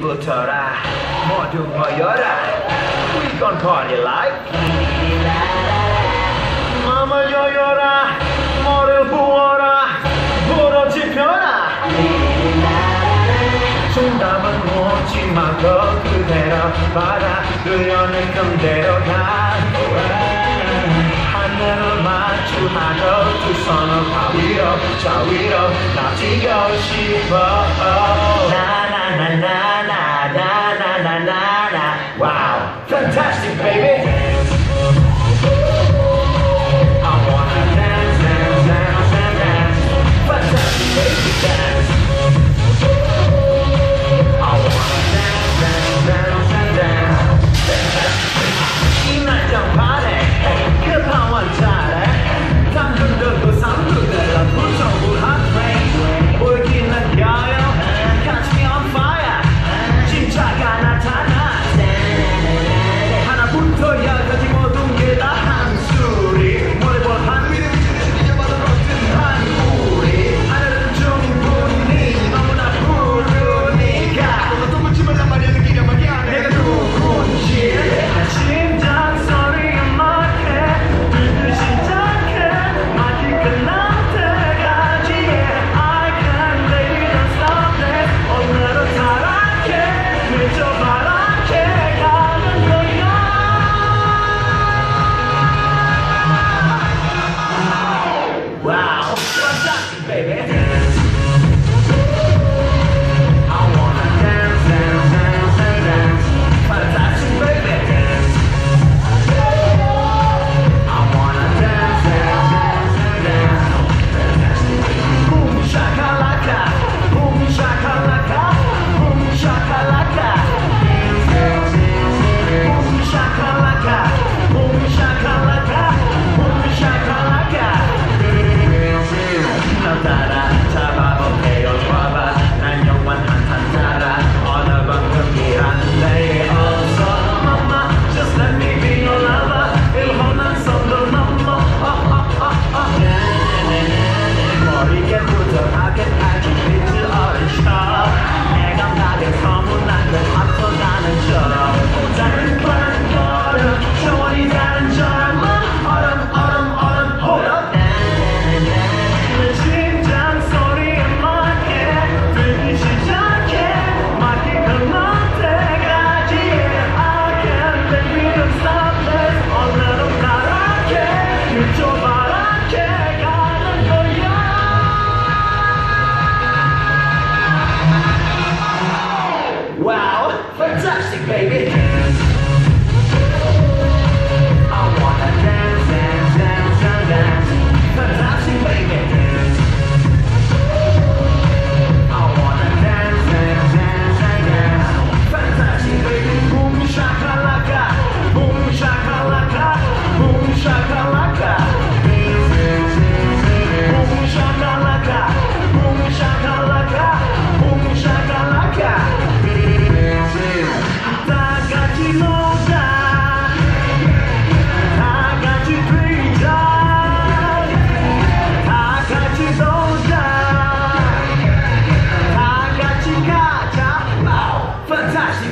붙어라 모두 모여라 We gon' party like 마음을 여여라 머리를 부어라 불어 지펴라 정답은 오지만 더 그대로 받아 그려낸 그대로 가 하늘을 마주하여 두 손을 바 위로 저 위로 나 뛰고 싶어. Angel Bye. baby.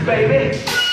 baby.